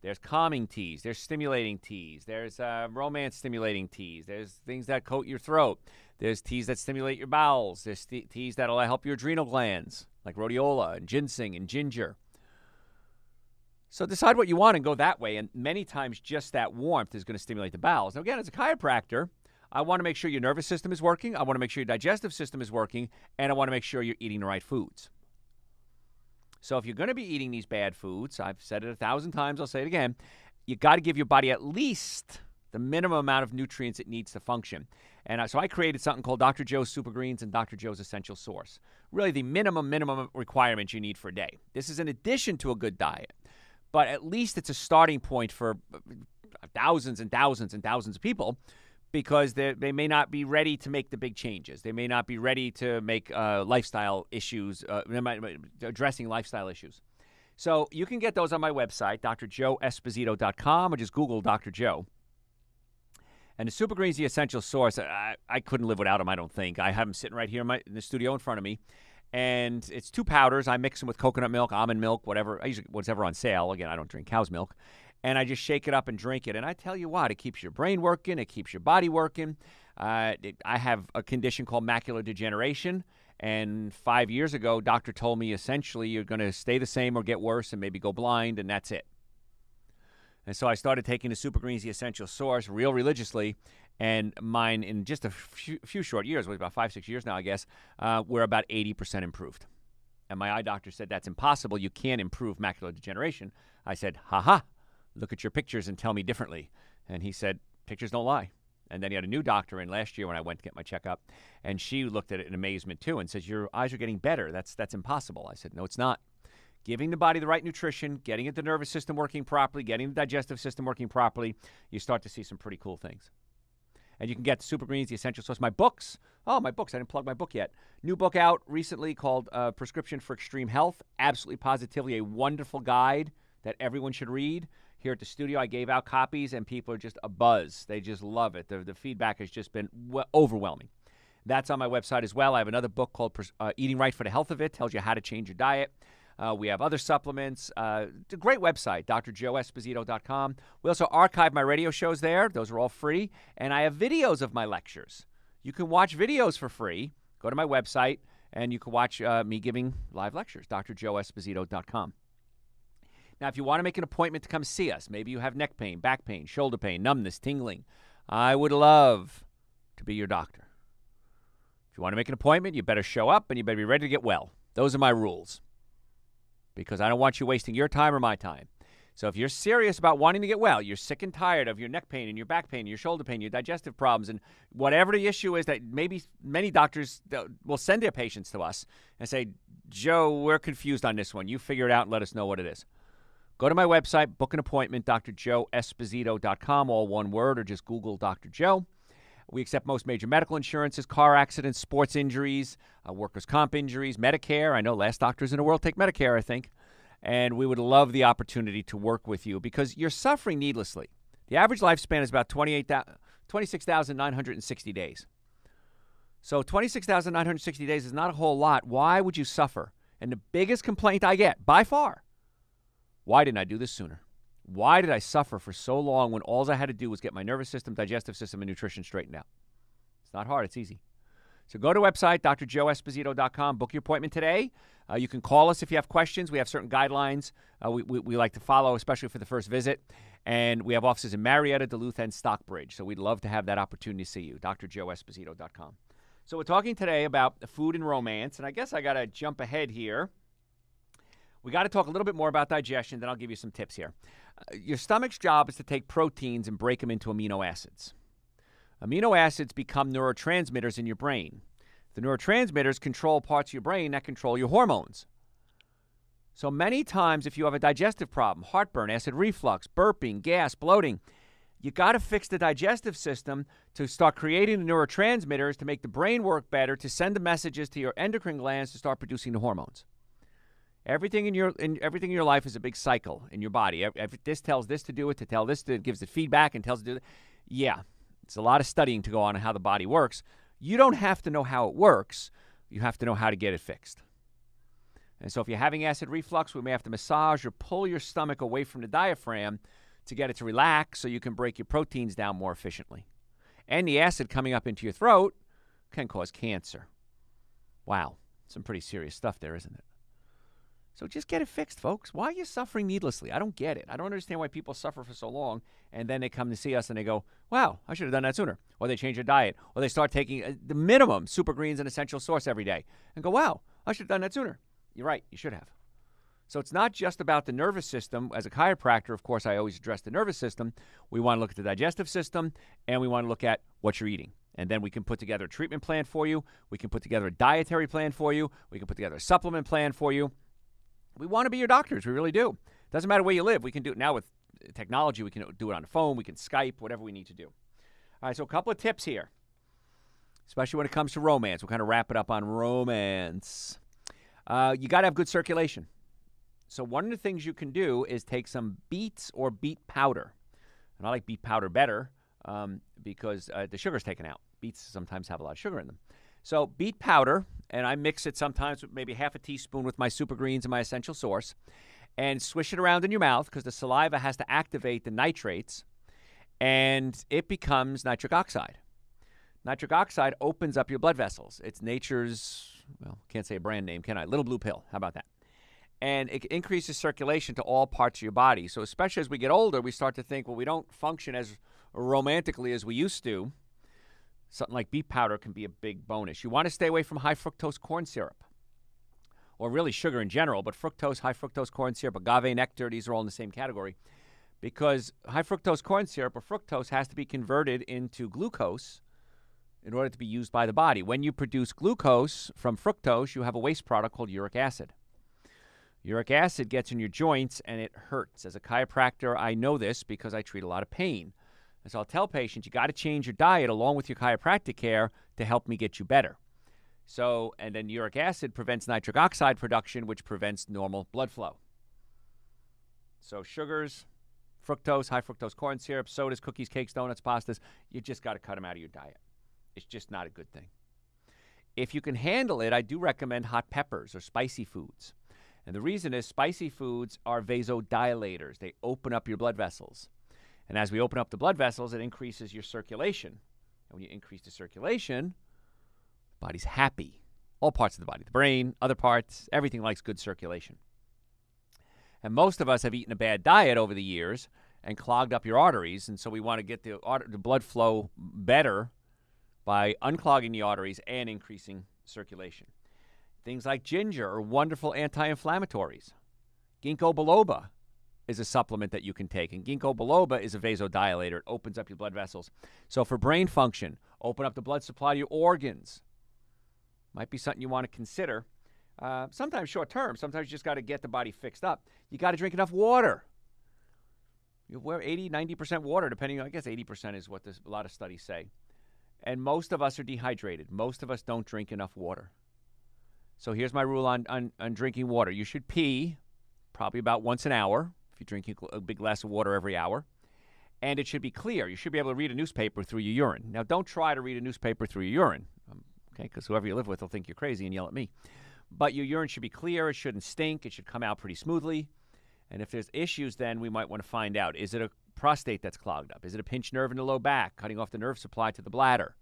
Speaker 1: There's calming teas, there's stimulating teas, there's uh, romance stimulating teas, there's things that coat your throat, there's teas that stimulate your bowels, there's th- teas that'll help your adrenal glands, like rhodiola and ginseng and ginger. So decide what you want and go that way. And many times, just that warmth is going to stimulate the bowels. Now, again, as a chiropractor, I want to make sure your nervous system is working. I want to make sure your digestive system is working. And I want to make sure you're eating the right foods. So if you're going to be eating these bad foods, I've said it a thousand times, I'll say it again, you got to give your body at least the minimum amount of nutrients it needs to function. And so I created something called Dr. Joe's Super Greens and Dr. Joe's Essential Source. Really, the minimum, minimum requirements you need for a day. This is in addition to a good diet, but at least it's a starting point for uh, thousands and thousands and thousands of people because they, may not be ready to make the big changes. They may not be ready to make uh, lifestyle issues, uh, addressing lifestyle issues. So you can get those on my website, drjoeesposito.com, or just Google Dr. Joe. And the Super Green's the essential source. I, I couldn't live without them, I don't think. I have them sitting right here in, my, in the studio in front of me. And it's two powders. I mix them with coconut milk, almond milk, whatever. I usually whatever on sale. Again, I don't drink cow's milk and I just shake it up and drink it. And I tell you what, it keeps your brain working, it keeps your body working. Uh, it, I have a condition called macular degeneration. And five years ago, doctor told me essentially you're going to stay the same or get worse and maybe go blind, and that's it. And so I started taking the Super Greens, the essential source, real religiously. And mine, in just a few, few short years, was about five, six years now, I guess, uh, we're about 80% improved. And my eye doctor said, That's impossible. You can't improve macular degeneration. I said, Ha ha, look at your pictures and tell me differently. And he said, pictures don't lie. And then he had a new doctor in last year when I went to get my checkup, and she looked at it in amazement too and says, "Your eyes are getting better. That's that's impossible." I said, "No, it's not. Giving the body the right nutrition, getting the nervous system working properly, getting the digestive system working properly, you start to see some pretty cool things." And you can get the Super Greens, the essential source. My books. Oh, my books. I didn't plug my book yet. New book out recently called uh, Prescription for Extreme Health. Absolutely positively a wonderful guide that everyone should read here at the studio. I gave out copies, and people are just a buzz. They just love it. The, the feedback has just been w- overwhelming. That's on my website as well. I have another book called uh, Eating Right for the Health of It, tells you how to change your diet. Uh, we have other supplements. Uh, it's a great website, drjoeesposito.com. We also archive my radio shows there. Those are all free. And I have videos of my lectures. You can watch videos for free. Go to my website, and you can watch uh, me giving live lectures, drjoeesposito.com. Now, if you want to make an appointment to come see us, maybe you have neck pain, back pain, shoulder pain, numbness, tingling, I would love to be your doctor. If you want to make an appointment, you better show up and you better be ready to get well. Those are my rules because I don't want you wasting your time or my time. So if you're serious about wanting to get well, you're sick and tired of your neck pain and your back pain, your shoulder pain, your digestive problems, and whatever the issue is that maybe many doctors will send their patients to us and say, Joe, we're confused on this one. You figure it out and let us know what it is. Go to my website, book an appointment, drjoeesposito.com, all one word, or just Google Dr. Joe. We accept most major medical insurances, car accidents, sports injuries, uh, workers' comp injuries, Medicare. I know last doctors in the world take Medicare, I think. And we would love the opportunity to work with you because you're suffering needlessly. The average lifespan is about 26,960 days. So 26,960 days is not a whole lot. Why would you suffer? And the biggest complaint I get, by far, why didn't I do this sooner? Why did I suffer for so long when all I had to do was get my nervous system, digestive system, and nutrition straightened out? It's not hard, it's easy. So go to website, drjoeesposito.com, book your appointment today. Uh, you can call us if you have questions. We have certain guidelines uh, we, we, we, like to follow, especially for the first visit. And we have offices in Marietta, Duluth, and Stockbridge. So we'd love to have that opportunity to see you, drjoeesposito.com. So we're talking today about food and romance. And I guess I got to jump ahead here we got to talk a little bit more about digestion, then I'll give you some tips here. Uh, your stomach's job is to take proteins and break them into amino acids. Amino acids become neurotransmitters in your brain. The neurotransmitters control parts of your brain that control your hormones. So many times, if you have a digestive problem, heartburn, acid reflux, burping, gas, bloating, you got to fix the digestive system to start creating the neurotransmitters to make the brain work better, to send the messages to your endocrine glands to start producing the hormones. Everything in your in everything in your life is a big cycle in your body. If this tells this to do it, to tell this to gives it feedback and tells it to do it. Yeah, it's a lot of studying to go on how the body works. You don't have to know how it works. You have to know how to get it fixed. And so if you're having acid reflux, we may have to massage or pull your stomach away from the diaphragm to get it to relax so you can break your proteins down more efficiently. And the acid coming up into your throat can cause cancer. Wow, some pretty serious stuff there, isn't it? So just get it fixed, folks. Why are you suffering needlessly? I don't get it. I don't understand why people suffer for so long and then they come to see us and they go, wow, I should have done that sooner. Or they change their diet. Or they start taking uh, the minimum super greens and essential source every day and go, wow, I should have done that sooner. You're right. You should have. So it's not just about the nervous system. As a chiropractor, of course, I always address the nervous system. We want to look at the digestive system and we want to look at what you're eating. And then we can put together a treatment plan for you. We can put together a dietary plan for you. We can put together a supplement plan for you. We want to be your doctors. We really do. Doesn't matter where you live. We can do it now with technology. We can do it on the phone. We can Skype, whatever we need to do. All right, so a couple of tips here, especially when it comes to romance. We'll kind of wrap it up on romance. Uh, you got to have good circulation. So, one of the things you can do is take some beets or beet powder. And I like beet powder better um, because uh, the sugar's taken out. Beets sometimes have a lot of sugar in them. So, beet powder, and I mix it sometimes with maybe half a teaspoon with my super greens and my essential source, and swish it around in your mouth because the saliva has to activate the nitrates, and it becomes nitric oxide. Nitric oxide opens up your blood vessels. It's nature's, well, can't say a brand name, can I? Little blue pill. How about that? and it increases circulation to all parts of your body. So, especially as we get older, we start to think, well, we don't function as romantically as we used to. Something like beet powder can be a big bonus. You want to stay away from high fructose corn syrup, or really sugar in general, but fructose, high fructose corn syrup, agave nectar, these are all in the same category. Because high fructose corn syrup or fructose has to be converted into glucose in order to be used by the body. When you produce glucose from fructose, you have a waste product called uric acid. Uric acid gets in your joints and it hurts. As a chiropractor, I know this because I treat a lot of pain. So I'll tell patients you got to change your diet along with your chiropractic care to help me get you better. So, and then uric acid prevents nitric oxide production, which prevents normal blood flow. So, sugars, fructose, high fructose corn syrup, sodas, cookies, cakes, donuts, pastas, you just got to cut them out of your diet. It's just not a good thing. If you can handle it, I do recommend hot peppers or spicy foods. And the reason is spicy foods are vasodilators. They open up your blood vessels. And as we open up the blood vessels, it increases your circulation. And when you increase the circulation, the body's happy. All parts of the body, the brain, other parts, everything likes good circulation. And most of us have eaten a bad diet over the years and clogged up your arteries. And so we want to get the, the blood flow better by unclogging the arteries and increasing circulation. Things like ginger are wonderful anti inflammatories. Ginkgo biloba is a supplement that you can take. And ginkgo biloba is a vasodilator. It opens up your blood vessels. So for brain function, open up the blood supply to your organs. Might be something you want to consider. Uh, sometimes short term. Sometimes you just got to get the body fixed up. You got to drink enough water. You wear 80, 90% water, depending on, I guess 80% is what this, a lot of studies say. And most of us are dehydrated. Most of us don't drink enough water. So here's my rule on, on, on drinking water. You should pee probably about once an hour if you're drinking a big glass of water every hour. And it should be clear. You should be able to read a newspaper through your urine. Now, don't try to read a newspaper through your urine, um, okay? Because whoever you live with will think you're crazy and yell at me. But your urine should be clear. It shouldn't stink. It should come out pretty smoothly. And if there's issues, then we might want to find out is it a prostate that's clogged up? Is it a pinched nerve in the low back, cutting off the nerve supply to the bladder?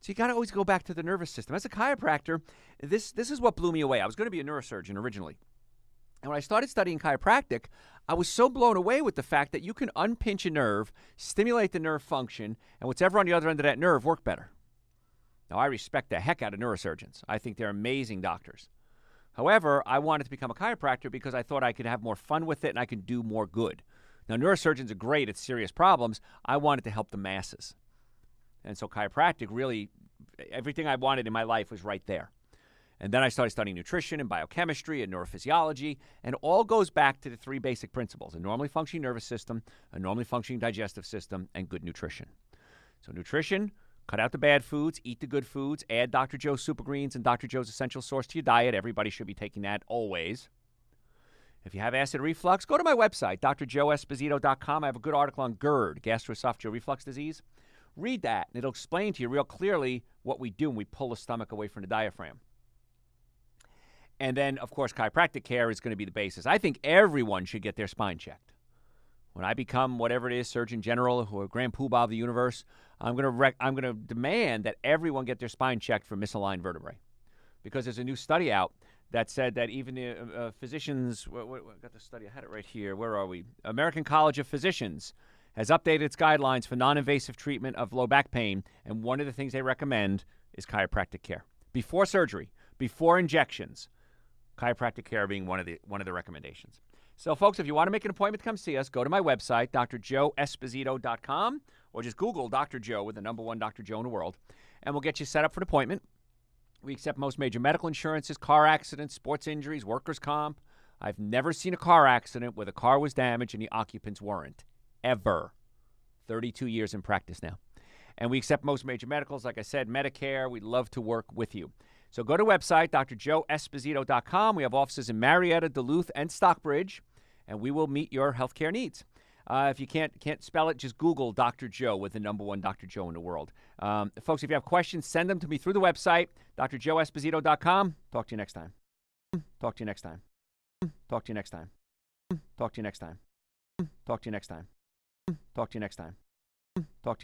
Speaker 1: So you got to always go back to the nervous system. As a chiropractor, this this is what blew me away. I was going to be a neurosurgeon originally. And when I started studying chiropractic, I was so blown away with the fact that you can unpinch a nerve, stimulate the nerve function, and whatever on the other end of that nerve work better. Now, I respect the heck out of neurosurgeons. I think they're amazing doctors. However, I wanted to become a chiropractor because I thought I could have more fun with it and I could do more good. Now, neurosurgeons are great at serious problems. I wanted to help the masses. And so chiropractic really, everything I wanted in my life was right there. And then I started studying nutrition and biochemistry and neurophysiology, and all goes back to the three basic principles a normally functioning nervous system, a normally functioning digestive system, and good nutrition. So, nutrition, cut out the bad foods, eat the good foods, add Dr. Joe's Super Greens and Dr. Joe's Essential Source to your diet. Everybody should be taking that always. If you have acid reflux, go to my website, drjoeesposito.com. I have a good article on GERD, gastroesophageal reflux disease. Read that, and it'll explain to you real clearly what we do when we pull the stomach away from the diaphragm. And then, of course, chiropractic care is going to be the basis. I think everyone should get their spine checked. When I become whatever it is, Surgeon General or Grand Poobah of the universe, I'm going to rec- I'm going to demand that everyone get their spine checked for misaligned vertebrae, because there's a new study out that said that even the uh, uh physicians, what, got the study, I had it right here. Where are we? American College of Physicians has updated its guidelines for non invasive treatment of low back pain, and one of the things they recommend is chiropractic care. Before surgery, before injections, chiropractic care being one of the one of the recommendations. So, folks, if you want to make an appointment to come see us, go to my website, drjoeesposito.com, or just Google Dr. Joe with the number one Dr. Joe in the world, and we'll get you set up for an appointment. We accept most major medical insurances, car accidents, sports injuries, workers' comp. I've never seen a car accident where the car was damaged and the occupants weren't. Ever. 32 years in practice now. And we accept most major medicals, like I said, Medicare. We'd love to work with you. So go to website, drjoeesposito.com. We have offices in Marietta, Duluth, and Stockbridge, and we will meet your healthcare needs. Uh, if you can't can't spell it, just Google Dr. Joe with the number one Dr. Joe in the world. Um, folks, if you have questions, send them to me through the website, drjoeesposito.com. Talk to you next time. Talk to you next time. Talk to you next time. Talk to you next time. Talk to you next time. Talk to you next time. Talk to you.